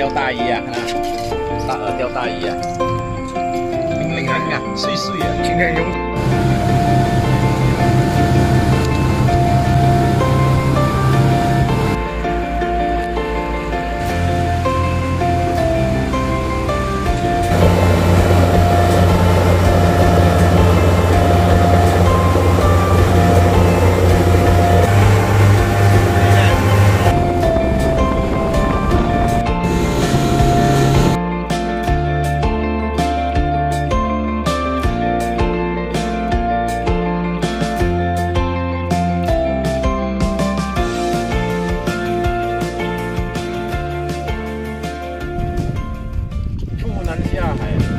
钓大鱼啊，大鹅钓大鱼啊，灵灵啊，碎碎啊，今天用。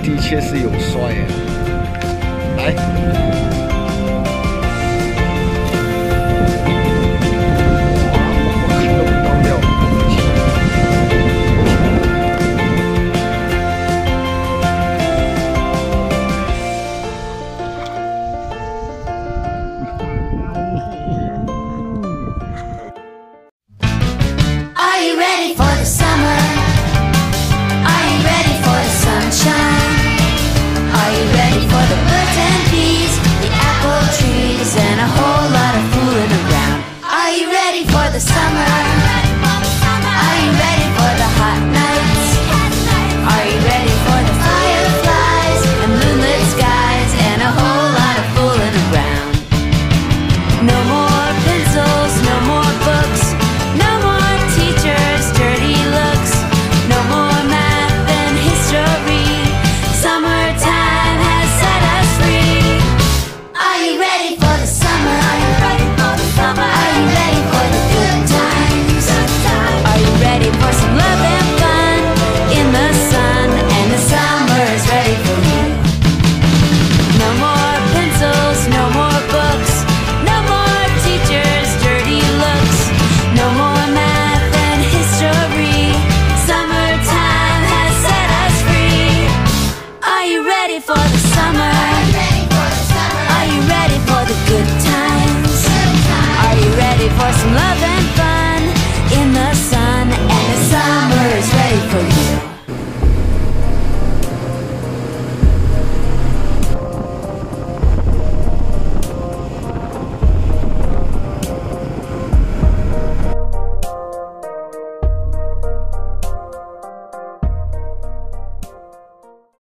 的确是有帅呀来。summer.